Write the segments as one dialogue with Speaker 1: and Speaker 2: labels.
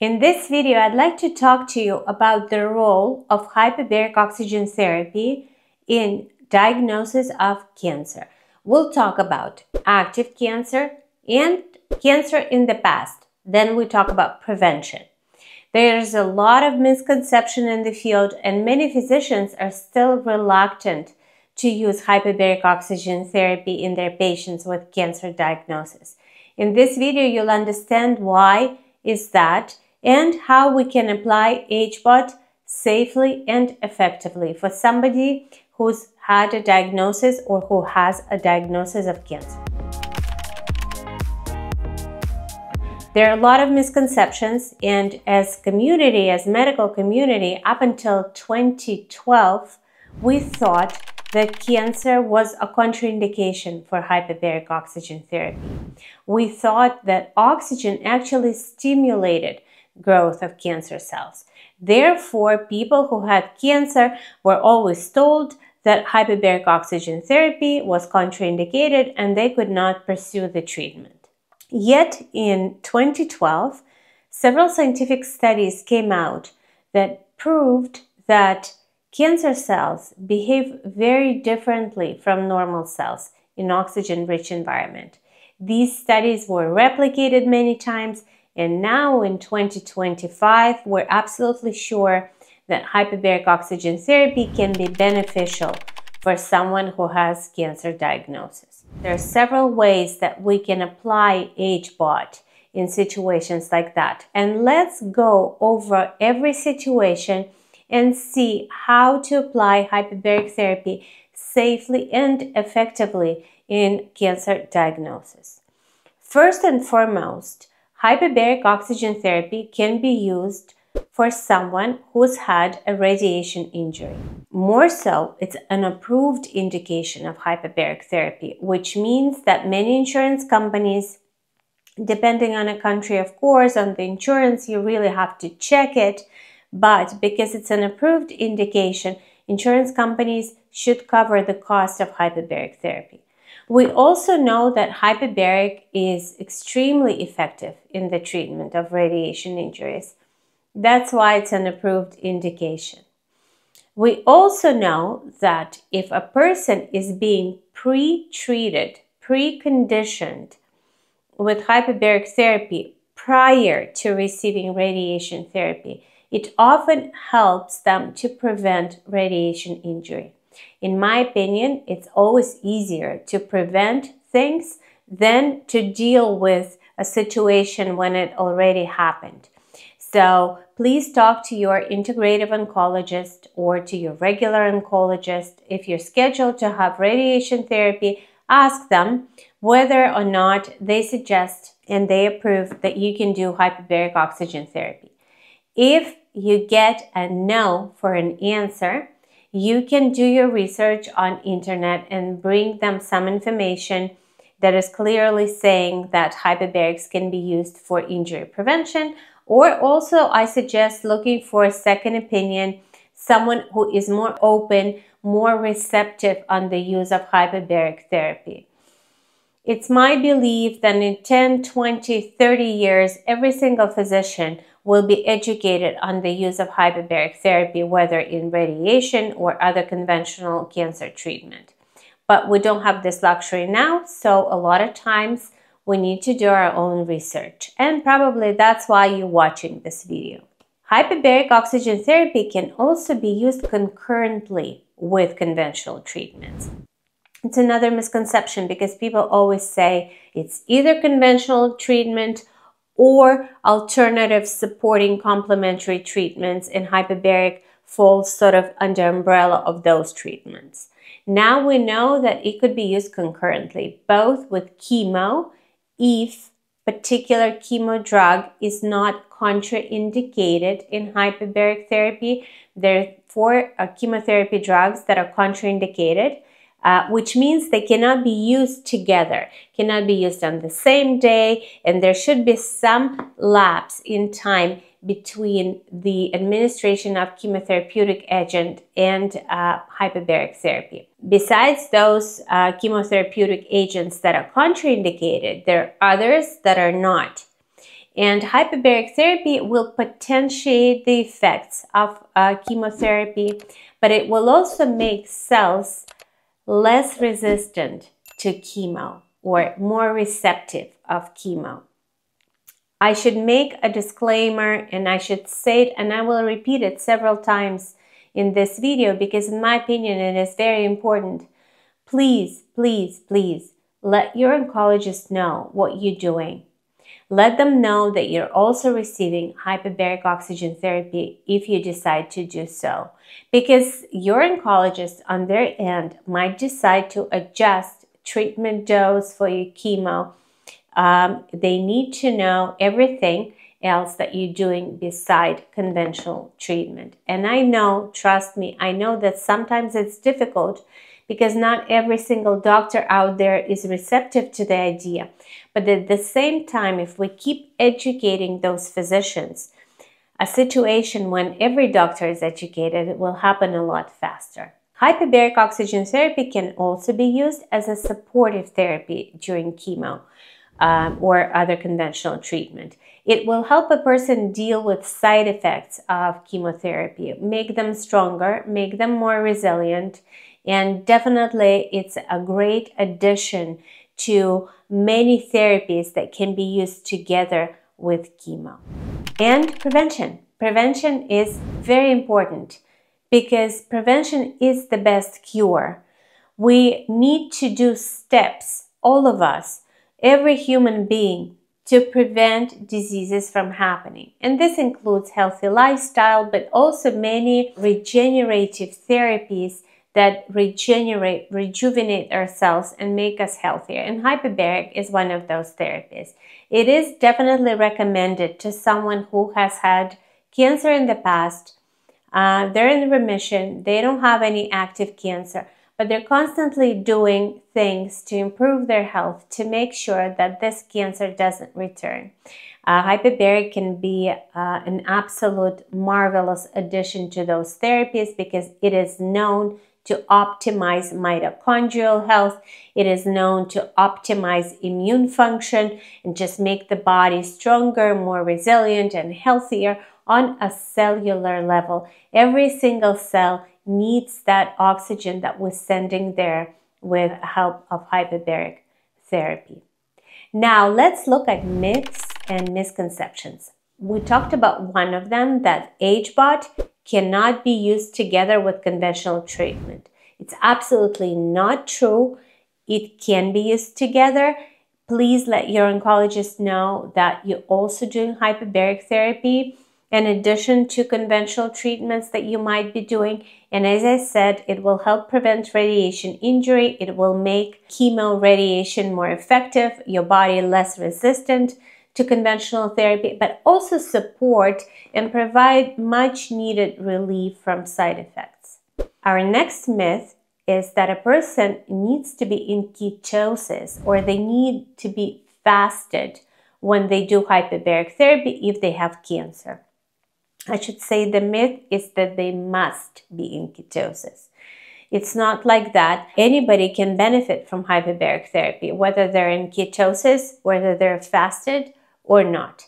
Speaker 1: In this video, I'd like to talk to you about the role of hyperbaric oxygen therapy in diagnosis of cancer. We'll talk about active cancer and cancer in the past. Then we talk about prevention. There's a lot of misconception in the field and many physicians are still reluctant to use hyperbaric oxygen therapy in their patients with cancer diagnosis. In this video, you'll understand why is that and how we can apply HBOT safely and effectively for somebody who's had a diagnosis or who has a diagnosis of cancer. There are a lot of misconceptions and as community, as medical community, up until 2012, we thought that cancer was a contraindication for hyperbaric oxygen therapy. We thought that oxygen actually stimulated growth of cancer cells. Therefore, people who had cancer were always told that hyperbaric oxygen therapy was contraindicated and they could not pursue the treatment. Yet in 2012, several scientific studies came out that proved that cancer cells behave very differently from normal cells in oxygen-rich environment. These studies were replicated many times and now in 2025, we're absolutely sure that hyperbaric oxygen therapy can be beneficial for someone who has cancer diagnosis. There are several ways that we can apply HBOT in situations like that. And let's go over every situation and see how to apply hyperbaric therapy safely and effectively in cancer diagnosis. First and foremost, Hyperbaric oxygen therapy can be used for someone who's had a radiation injury. More so, it's an approved indication of hyperbaric therapy, which means that many insurance companies, depending on a country, of course, on the insurance, you really have to check it. But because it's an approved indication, insurance companies should cover the cost of hyperbaric therapy. We also know that hyperbaric is extremely effective in the treatment of radiation injuries. That's why it's an approved indication. We also know that if a person is being pre-treated, pre-conditioned with hyperbaric therapy prior to receiving radiation therapy, it often helps them to prevent radiation injury. In my opinion, it's always easier to prevent things than to deal with a situation when it already happened. So please talk to your integrative oncologist or to your regular oncologist. If you're scheduled to have radiation therapy, ask them whether or not they suggest and they approve that you can do hyperbaric oxygen therapy. If you get a no for an answer, you can do your research on internet and bring them some information that is clearly saying that hyperbarics can be used for injury prevention or also I suggest looking for a second opinion, someone who is more open, more receptive on the use of hyperbaric therapy. It's my belief that in 10, 20, 30 years, every single physician will be educated on the use of hyperbaric therapy, whether in radiation or other conventional cancer treatment. But we don't have this luxury now, so a lot of times we need to do our own research. And probably that's why you're watching this video. Hyperbaric oxygen therapy can also be used concurrently with conventional treatments. It's another misconception because people always say it's either conventional treatment or alternative supporting complementary treatments and hyperbaric falls sort of under umbrella of those treatments. Now we know that it could be used concurrently, both with chemo, if particular chemo drug is not contraindicated in hyperbaric therapy. There are four uh, chemotherapy drugs that are contraindicated uh, which means they cannot be used together, cannot be used on the same day, and there should be some lapse in time between the administration of chemotherapeutic agent and uh, hyperbaric therapy. Besides those uh, chemotherapeutic agents that are contraindicated, there are others that are not. And hyperbaric therapy will potentiate the effects of uh, chemotherapy, but it will also make cells less resistant to chemo or more receptive of chemo. I should make a disclaimer and I should say it and I will repeat it several times in this video because in my opinion it is very important. Please, please, please let your oncologist know what you're doing. Let them know that you're also receiving hyperbaric oxygen therapy if you decide to do so. Because your oncologist on their end might decide to adjust treatment dose for your chemo. Um, they need to know everything else that you're doing beside conventional treatment. And I know, trust me, I know that sometimes it's difficult because not every single doctor out there is receptive to the idea. But at the same time, if we keep educating those physicians, a situation when every doctor is educated will happen a lot faster. Hyperbaric oxygen therapy can also be used as a supportive therapy during chemo um, or other conventional treatment. It will help a person deal with side effects of chemotherapy, make them stronger, make them more resilient, and definitely, it's a great addition to many therapies that can be used together with chemo. And prevention. Prevention is very important because prevention is the best cure. We need to do steps, all of us, every human being, to prevent diseases from happening. And this includes healthy lifestyle, but also many regenerative therapies that regenerate, rejuvenate our cells and make us healthier. And hyperbaric is one of those therapies. It is definitely recommended to someone who has had cancer in the past. Uh, they're in remission. They don't have any active cancer, but they're constantly doing things to improve their health to make sure that this cancer doesn't return. Uh, hyperbaric can be uh, an absolute marvelous addition to those therapies because it is known to optimize mitochondrial health. It is known to optimize immune function and just make the body stronger, more resilient, and healthier on a cellular level. Every single cell needs that oxygen that we're sending there with help of hyperbaric therapy. Now let's look at myths and misconceptions. We talked about one of them that HBOT cannot be used together with conventional treatment. It's absolutely not true. It can be used together. Please let your oncologist know that you're also doing hyperbaric therapy in addition to conventional treatments that you might be doing. And as I said, it will help prevent radiation injury. It will make chemo radiation more effective, your body less resistant to conventional therapy, but also support and provide much needed relief from side effects. Our next myth is that a person needs to be in ketosis or they need to be fasted when they do hyperbaric therapy if they have cancer. I should say the myth is that they must be in ketosis. It's not like that. Anybody can benefit from hyperbaric therapy, whether they're in ketosis, whether they're fasted, or not.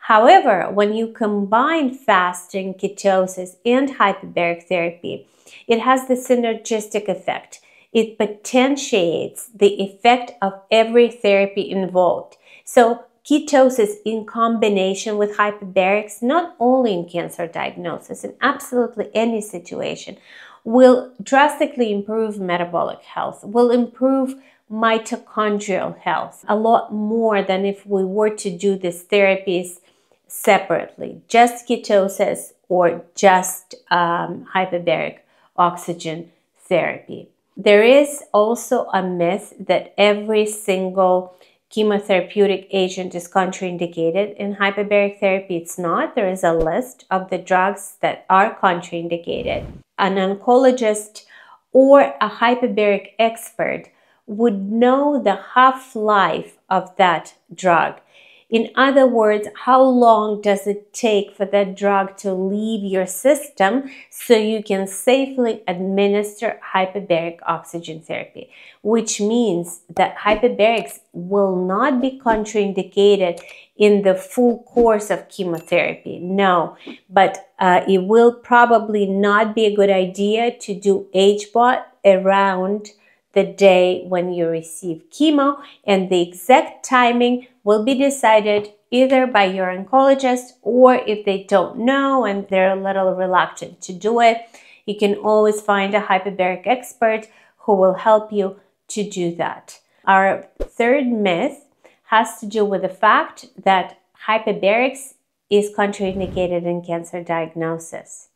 Speaker 1: However, when you combine fasting, ketosis, and hyperbaric therapy, it has the synergistic effect. It potentiates the effect of every therapy involved. So ketosis in combination with hyperbarics, not only in cancer diagnosis, in absolutely any situation, will drastically improve metabolic health, will improve mitochondrial health a lot more than if we were to do these therapies separately, just ketosis or just um, hyperbaric oxygen therapy. There is also a myth that every single chemotherapeutic agent is contraindicated. In hyperbaric therapy, it's not. There is a list of the drugs that are contraindicated. An oncologist or a hyperbaric expert would know the half life of that drug. In other words, how long does it take for that drug to leave your system so you can safely administer hyperbaric oxygen therapy, which means that hyperbarics will not be contraindicated in the full course of chemotherapy. No, but uh, it will probably not be a good idea to do HBOT around the day when you receive chemo and the exact timing will be decided either by your oncologist or if they don't know and they're a little reluctant to do it, you can always find a hyperbaric expert who will help you to do that. Our third myth has to do with the fact that hyperbarics is contraindicated in cancer diagnosis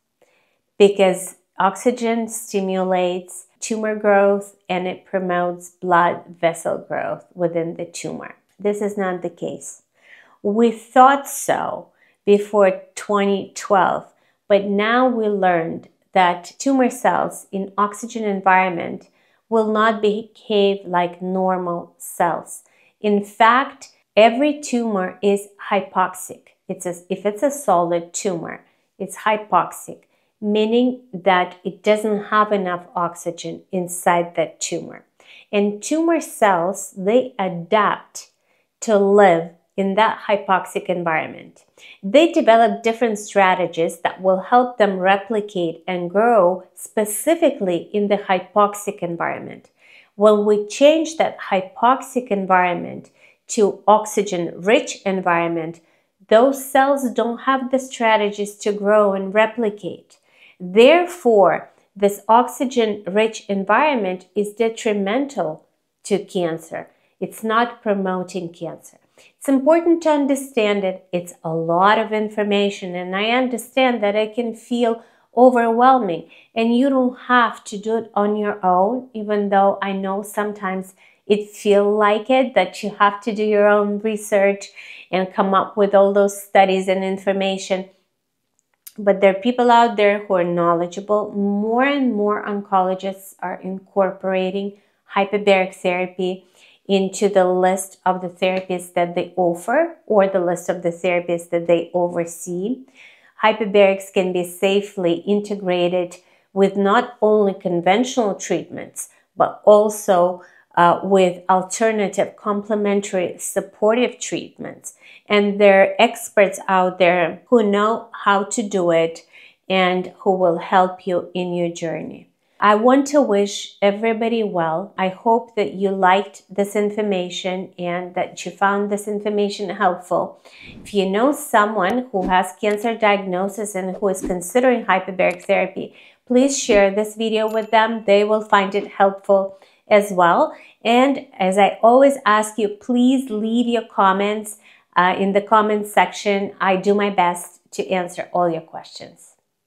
Speaker 1: because oxygen stimulates tumor growth and it promotes blood vessel growth within the tumor. This is not the case. We thought so before 2012, but now we learned that tumor cells in oxygen environment will not behave like normal cells. In fact, every tumor is hypoxic. It's a, if it's a solid tumor, it's hypoxic meaning that it doesn't have enough oxygen inside that tumor. And tumor cells, they adapt to live in that hypoxic environment. They develop different strategies that will help them replicate and grow specifically in the hypoxic environment. When we change that hypoxic environment to oxygen rich environment, those cells don't have the strategies to grow and replicate. Therefore, this oxygen-rich environment is detrimental to cancer. It's not promoting cancer. It's important to understand it. It's a lot of information, and I understand that it can feel overwhelming, and you don't have to do it on your own, even though I know sometimes it feel like it, that you have to do your own research and come up with all those studies and information but there are people out there who are knowledgeable. More and more oncologists are incorporating hyperbaric therapy into the list of the therapies that they offer or the list of the therapies that they oversee. Hyperbarics can be safely integrated with not only conventional treatments, but also uh, with alternative complementary supportive treatments. And there are experts out there who know how to do it and who will help you in your journey. I want to wish everybody well. I hope that you liked this information and that you found this information helpful. If you know someone who has cancer diagnosis and who is considering hyperbaric therapy, please share this video with them. They will find it helpful as well. And as I always ask you, please leave your comments uh, in the comments section. I do my best to answer all your questions.